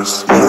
Cause